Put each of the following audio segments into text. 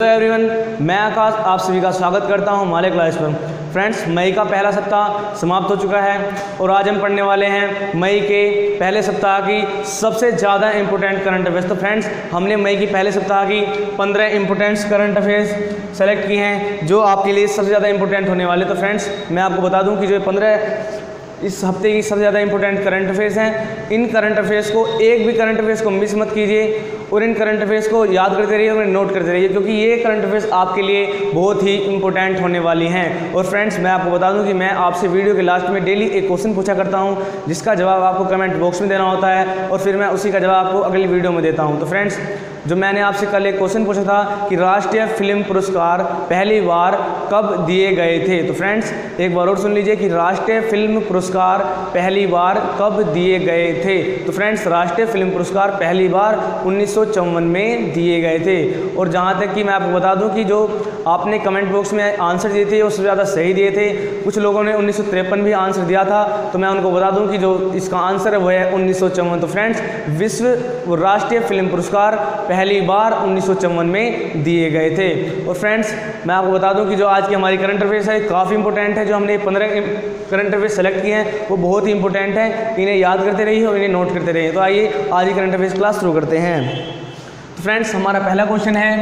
Hello everyone मैं आकाश, आप सभी का स्वागत करता हूँ हमारे क्लास पर। फ्रेंड्स मई का पहला सप्ताह समाप्त हो चुका है और आज हम पढ़ने वाले हैं मई के पहले सप्ताह की सबसे ज़्यादा इंपॉर्टेंट करंट अफेयर्स तो फ्रेंड्स हमने मई की पहले सप्ताह की पंद्रह इंपॉर्टेंट करंट अफेयर्स सेलेक्ट किए हैं, जो आपके लिए सबसे ज़्यादा इंपॉर्टेंट होने वाले। तो फ्रेंड्स मैं आपको बता दूँ कि जो पंद्रह इस हफ़्ते की सबसे ज़्यादा इंपॉर्टेंट करंट अफेयर्स हैं। इन करंट अफेयर्स को एक भी करंट अफेयर्स को मिस मत कीजिए और इन करंट अफेयर्स को याद करते रहिए और नोट करते रहिए, क्योंकि ये करंट अफेयर्स आपके लिए बहुत ही इंपॉर्टेंट होने वाली हैं। और फ्रेंड्स मैं आपको बता दूँ कि मैं आपसे वीडियो के लास्ट में डेली एक क्वेश्चन पूछा करता हूँ, जिसका जवाब आपको कमेंट बॉक्स में देना होता है और फिर मैं उसी का जवाब आपको अगली वीडियो में देता हूँ। तो फ्रेंड्स जो मैंने आपसे कल एक क्वेश्चन पूछा था कि राष्ट्रीय फ़िल्म पुरस्कार पहली बार कब दिए गए थे? तो फ्रेंड्स एक बार और सुन लीजिए कि राष्ट्रीय फ़िल्म पुरस्कार पहली बार कब दिए गए थे? तो फ्रेंड्स राष्ट्रीय फ़िल्म पुरस्कार पहली बार उन्नीस में दिए गए थे। और जहाँ तक कि मैं आपको बता दूँ कि जो आपने कमेंट बॉक्स में आंसर दिए थे उससे ज़्यादा सही दिए थे। कुछ लोगों ने उन्नीस सौ तिरपन भी आंसर दिया था तो मैं उनको बता दूँ कि जो इसका आंसर है, वो है उन्नीस तो फ्रेंड्स विश्व राष्ट्रीय फ़िल्म पुरस्कार पहली बार उन्नीस में दिए गए थे। और फ्रेंड्स मैं आपको बता दूँ कि जो आज की हमारी करंट अफेयर्स है, काफ़ी इंपॉर्टेंट है। जो हमने पंद्रह करंट अफेयर्स सेलेक्ट किए हैं, वो बहुत ही इंपॉर्टेंट है। इन्हें याद करते रहिए और इन्हें नोट करते रहिए। तो आइए आज की करंट अफेयर्स क्लास शुरू करते हैं। तो फ्रेंड्स हमारा पहला क्वेश्चन है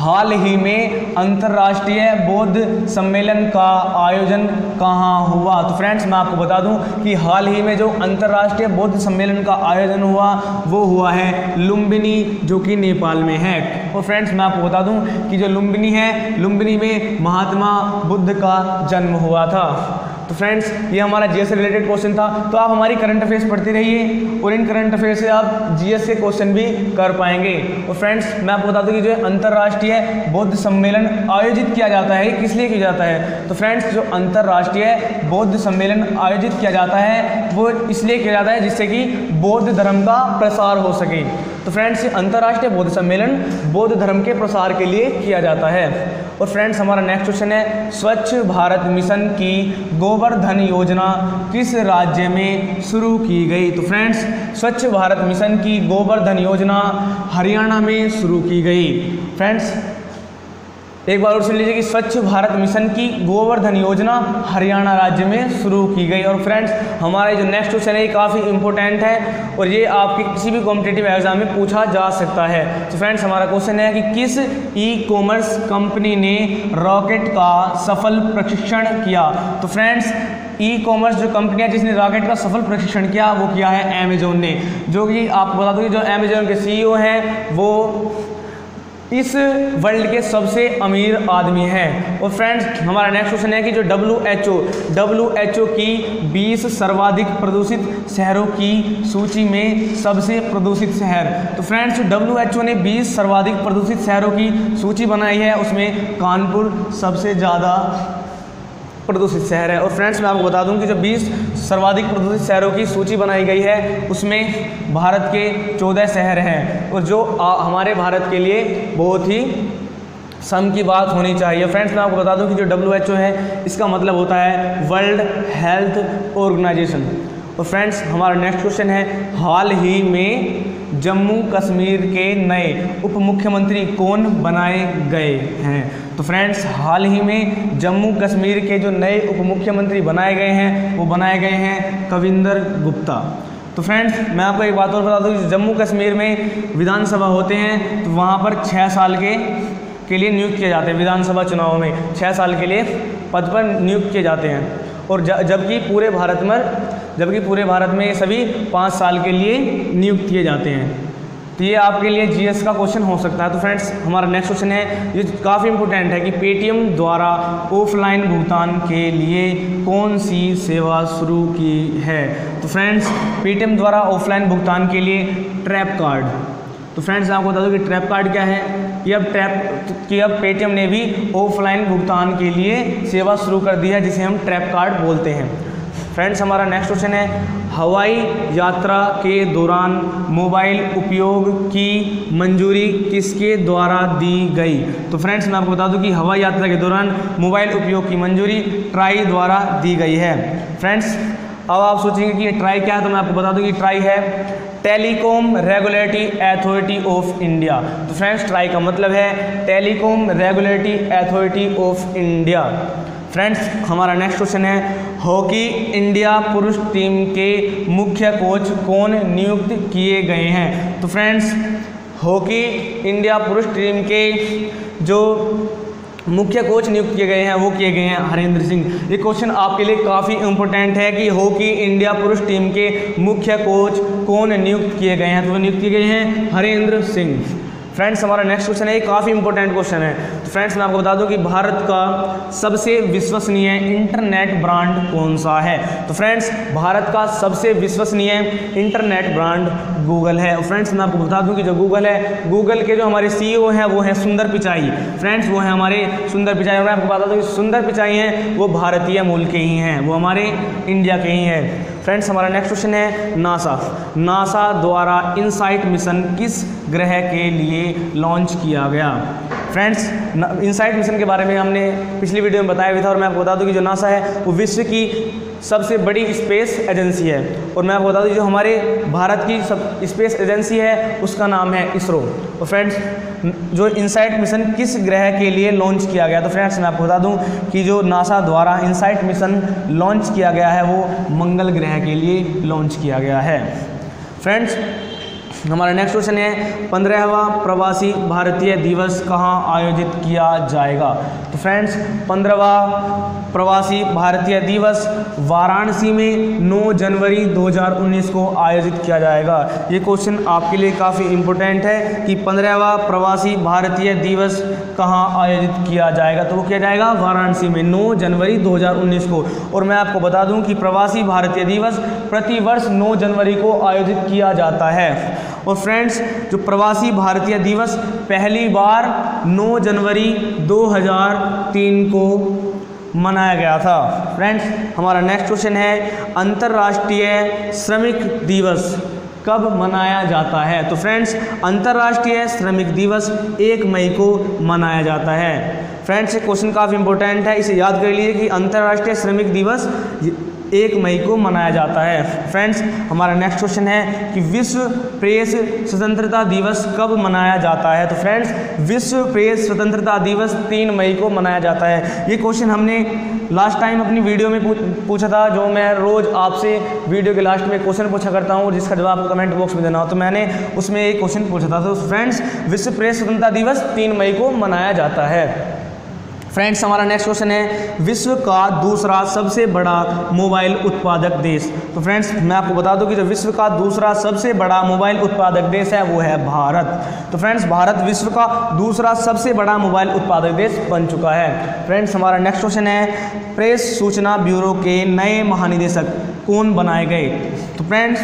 हाल ही में अंतर्राष्ट्रीय बौद्ध सम्मेलन का आयोजन कहाँ हुआ? तो फ्रेंड्स मैं आपको बता दूँ कि हाल ही में जो अंतर्राष्ट्रीय बौद्ध सम्मेलन का आयोजन हुआ, वो हुआ है लुम्बिनी, जो कि नेपाल में है। और फ्रेंड्स मैं आपको बता दूँ कि जो लुम्बिनी है, लुम्बिनी में महात्मा बुद्ध का जन्म हुआ था। तो फ्रेंड्स ये हमारा जीएस से रिलेटेड क्वेश्चन था। तो आप हमारी करंट अफेयर्स पढ़ते रहिए और इन करंट अफेयर से आप जीएस के क्वेश्चन भी कर पाएँगे। और फ्रेंड्स मैं आपको बता दूँ कि जो अंतर्राष्ट्रीय बौद्ध सम्मेलन आयोजित किया जाता है किस लिए किया जाता है? तो फ्रेंड्स जो अंतर्राष्ट्रीय बौद्ध सम्मेलन आयोजित किया जाता है, वो इसलिए किया जाता है जिससे कि बौद्ध धर्म का प्रसार हो सके। तो फ्रेंड्स अंतर्राष्ट्रीय बौद्ध सम्मेलन बौद्ध धर्म के प्रसार के लिए किया जाता है। और फ्रेंड्स हमारा नेक्स्ट क्वेश्चन है, स्वच्छ भारत मिशन की गोवर्धन योजना किस राज्य में शुरू की गई? तो फ्रेंड्स स्वच्छ भारत मिशन की गोवर्धन योजना हरियाणा में शुरू की गई। फ्रेंड्स एक बार और सुन लीजिए कि स्वच्छ भारत मिशन की गोवर्धन योजना हरियाणा राज्य में शुरू की गई। और फ्रेंड्स, हमारा जो नेक्स्ट क्वेश्चन है, ये काफ़ी इंपॉर्टेंट है और ये आपके किसी भी कॉम्पिटेटिव एग्ज़ाम में पूछा जा सकता है। तो फ्रेंड्स, हमारा क्वेश्चन है कि किस ई कॉमर्स कंपनी ने रॉकेट का सफल प्रशिक्षण किया? तो फ्रेंड्स ई कॉमर्स जो कंपनी है, जिसने रॉकेट का सफल प्रशिक्षण किया, वो किया है अमेजोन ने। जो कि आपको बता दूँ कि जो अमेजोन के सीईओ हैं, वो इस वर्ल्ड के सबसे अमीर आदमी हैं। और फ्रेंड्स, हमारा नेक्स्ट क्वेश्चन है कि जो W H O W H O की 20 सर्वाधिक प्रदूषित शहरों की सूची में सबसे प्रदूषित शहर। तो फ्रेंड्स डब्ल्यू एच ओ ने 20 सर्वाधिक प्रदूषित शहरों की सूची बनाई है। उसमें कानपुर सबसे ज़्यादा प्रदूषित शहर है। और फ्रेंड्स मैं आपको बता दूँ कि जो 20 सर्वाधिक प्रदूषित शहरों की सूची बनाई गई है उसमें भारत के 14 शहर हैं। और जो आ, हमारे भारत के लिए बहुत ही सम की बात होनी चाहिए। फ्रेंड्स मैं आपको बता दूँ कि जो डब्ल्यूएचओ है इसका मतलब होता है वर्ल्ड हेल्थ ऑर्गेनाइजेशन और फ्रेंड्स हमारा नेक्स्ट क्वेश्चन है हाल ही में जम्मू कश्मीर के नए उप मुख्यमंत्री कौन बनाए गए हैं? तो फ्रेंड्स हाल ही में जम्मू कश्मीर के जो नए उप मुख्यमंत्री बनाए गए हैं, वो बनाए गए हैं कविंदर गुप्ता। तो फ्रेंड्स मैं आपको एक बात और बता दूँ, जम्मू कश्मीर में विधानसभा होते हैं तो वहाँ पर छः साल के के लिए नियुक्त किए जाते हैं विधानसभा चुनाव में। छः साल के लिए पद पर नियुक्त किए जाते हैं। और जबकि पूरे भारत में जबकि पूरे भारत में ये सभी पाँच साल के लिए नियुक्त किए जाते हैं। तो ये आपके लिए जीएस का क्वेश्चन हो सकता है। तो फ्रेंड्स हमारा नेक्स्ट क्वेश्चन है। ये काफ़ी इंपॉर्टेंट है कि पेटीएम द्वारा ऑफलाइन भुगतान के लिए कौन सी सेवा शुरू की है? तो फ्रेंड्स पेटीएम द्वारा ऑफलाइन भुगतान के लिए ट्रैप कार्ड तो फ्रेंड्स आपको बता दो कि ट्रैप कार्ड क्या है? कि अब ट्रैप कि अब पेटीएम ने भी ऑफलाइन भुगतान के लिए सेवा शुरू कर दी है, जिसे हम ट्रैप कार्ड बोलते हैं। फ्रेंड्स, हमारा नेक्स्ट क्वेश्चन है, हवाई यात्रा के दौरान मोबाइल उपयोग की मंजूरी किसके द्वारा दी गई? तो फ्रेंड्स, मैं आपको बता दूँ कि हवाई यात्रा के दौरान मोबाइल उपयोग की मंजूरी ट्राई द्वारा दी गई है। फ्रेंड्स, अब आप सोचेंगे कि ट्राई क्या है तो मैं आपको बता दूँ कि ट्राई है Telecom Regulatory Authority of India. तो फ्रेंड्स, ट्राई का मतलब है Telecom Regulatory Authority of India. Friends हमारा नेक्स्ट क्वेश्चन है हॉकी इंडिया पुरुष टीम के मुख्य कोच कौन नियुक्त किए गए हैं? तो फ्रेंड्स हॉकी इंडिया पुरुष टीम के जो मुख्य कोच नियुक्त किए गए हैं, वो किए गए हैं हरेंद्र सिंह। ये क्वेश्चन आपके लिए काफ़ी इंपॉर्टेंट है कि हॉकी इंडिया पुरुष टीम के मुख्य कोच कौन नियुक्त किए गए हैं? तो नियुक्त किए गए हैं हरेंद्र सिंह। फ्रेंड्स हमारा नेक्स्ट क्वेश्चन है, ये काफ़ी इंपॉर्टेंट क्वेश्चन है। तो फ्रेंड्स मैं आपको बता दूँ कि भारत का सबसे विश्वसनीय इंटरनेट ब्रांड कौन सा है? तो फ्रेंड्स भारत का सबसे विश्वसनीय इंटरनेट ब्रांड गूगल है। और फ्रेंड्स मैं आपको बता दूँ कि जो गूगल है गूगल के जो हमारे सी e हैं, वो हैं सुंदर पिचाई। फ्रेंड्स वो हैं हमारे सुंदर पिचाई। और मैं आपको बता दूँ कि सुंदर पिचाई हैं, वो भारतीय मूल के ही हैं, वो हमारे इंडिया के ही हैं। फ्रेंड्स हमारा नेक्स्ट क्वेश्चन है नासा नासा द्वारा इनसाइट मिशन किस ग्रह के लिए लॉन्च किया गया? फ्रेंड्स इनसाइट मिशन के बारे में हमने पिछली वीडियो में बताया भी था और मैं आपको बता दूँ कि जो नासा है, वो विश्व की सबसे बड़ी स्पेस एजेंसी है। और मैं बता दूँ, जो हमारे भारत की सब स्पेस एजेंसी है, उसका नाम है इसरो। तो फ्रेंड्स, जो इनसाइट मिशन किस ग्रह के लिए लॉन्च किया गया तो फ्रेंड्स, मैं आपको बता दूँ कि जो नासा द्वारा इनसाइट मिशन लॉन्च किया गया है, वो मंगल ग्रह के लिए लॉन्च किया गया है। फ्रेंड्स हमारा नेक्स्ट क्वेश्चन है, पंद्रहवा प्रवासी भारतीय दिवस कहाँ आयोजित किया जाएगा? तो फ्रेंड्स पंद्रहवा प्रवासी भारतीय दिवस वाराणसी में 9 जनवरी 2019 को आयोजित किया जाएगा। ये क्वेश्चन आपके लिए काफ़ी इम्पोर्टेंट है कि पंद्रहवा प्रवासी भारतीय दिवस कहाँ आयोजित किया जाएगा। तो वो किया जाएगा वाराणसी में 9 जनवरी 2019 को। और मैं आपको बता दूँ कि प्रवासी भारतीय दिवस प्रतिवर्ष 9 जनवरी को आयोजित किया जाता है। और फ्रेंड्स जो प्रवासी भारतीय दिवस पहली बार 9 जनवरी 2003 को मनाया गया था। फ्रेंड्स हमारा नेक्स्ट क्वेश्चन है, अंतर्राष्ट्रीय श्रमिक दिवस कब मनाया जाता है? तो फ्रेंड्स अंतर्राष्ट्रीय श्रमिक दिवस एक मई को मनाया जाता है। फ्रेंड्स ये क्वेश्चन काफ़ी इंपॉर्टेंट है, इसे याद कर लीजिए कि अंतर्राष्ट्रीय श्रमिक दिवस एक मई को मनाया जाता है। फ्रेंड्स, हमारा नेक्स्ट क्वेश्चन है कि विश्व प्रेस स्वतंत्रता दिवस कब मनाया जाता है? तो फ्रेंड्स, विश्व प्रेस स्वतंत्रता दिवस तीन मई को मनाया जाता है। ये क्वेश्चन हमने लास्ट टाइम अपनी वीडियो में पूछा था, जो मैं रोज़ आपसे वीडियो के लास्ट में क्वेश्चन पूछा करता हूँ, जिसका जवाब आपको कमेंट बॉक्स में देना हो। तो मैंने उसमें एक क्वेश्चन पूछा था। तो फ्रेंड्स, विश्व प्रेस स्वतंत्रता दिवस तीन मई को मनाया जाता है। फ्रेंड्स हमारा नेक्स्ट क्वेश्चन है, विश्व का दूसरा सबसे बड़ा मोबाइल उत्पादक देश। तो फ्रेंड्स मैं आपको बता दूँ कि जो विश्व का दूसरा सबसे बड़ा मोबाइल उत्पादक देश है, वो है भारत। तो फ्रेंड्स भारत विश्व का दूसरा सबसे बड़ा मोबाइल उत्पादक देश बन चुका है। फ्रेंड्स हमारा नेक्स्ट क्वेश्चन है प्रेस सूचना ब्यूरो के नए महानिदेशक कौन बनाए गए? तो फ्रेंड्स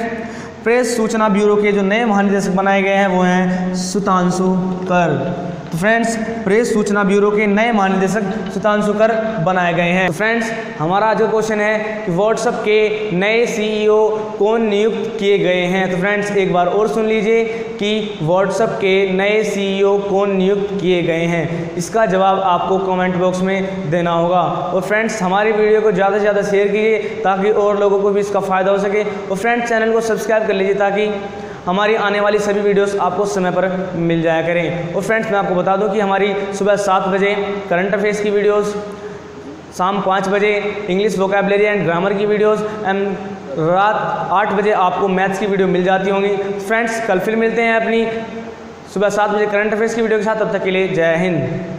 प्रेस सूचना ब्यूरो के जो नए महानिदेशक बनाए गए हैं, वो हैं सुतांशु कर। तो फ्रेंड्स प्रेस सूचना ब्यूरो के नए महानिदेशक सुतांशु कर बनाए गए हैं। तो फ्रेंड्स हमारा जो क्वेश्चन है कि व्हाट्सएप के नए सीईओ कौन नियुक्त किए गए हैं? तो फ्रेंड्स एक बार और सुन लीजिए कि व्हाट्सएप के नए सीईओ कौन नियुक्त किए गए हैं। इसका जवाब आपको कमेंट बॉक्स में देना होगा। और फ्रेंड्स हमारी वीडियो को ज़्यादा से ज़्यादा शेयर कीजिए ताकि और लोगों को भी इसका फ़ायदा हो सके। और फ्रेंड्स चैनल को सब्सक्राइब कर लीजिए ताकि हमारी आने वाली सभी वीडियोस आपको समय पर मिल जाया करें। और फ्रेंड्स मैं आपको बता दूँ कि हमारी सुबह सात बजे करंट अफेयर्स की वीडियोस शाम पाँच बजे इंग्लिश वोकेबलरी एंड ग्रामर की वीडियोस एंड रात आठ बजे आपको मैथ्स की वीडियो मिल जाती होंगी। फ्रेंड्स कल फिर मिलते हैं अपनी सुबह सात बजे करंट अफेयर्स की वीडियो के साथ। तब तक के लिए जय हिंद।